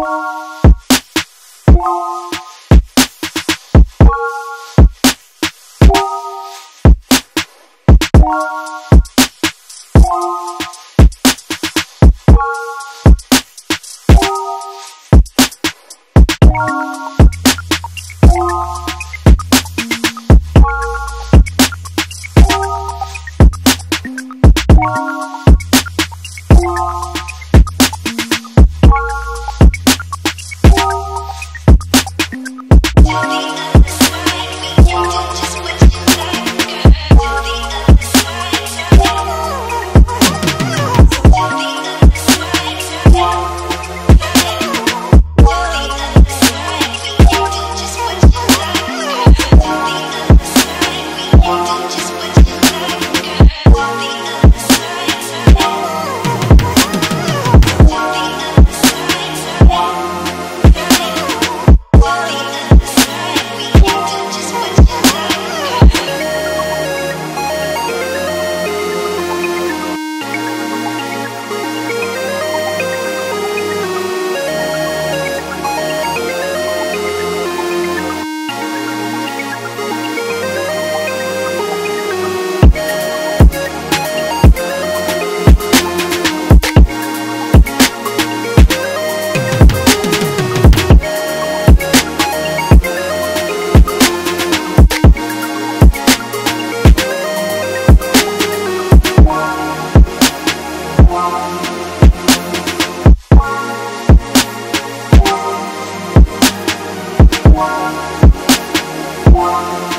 you Wow.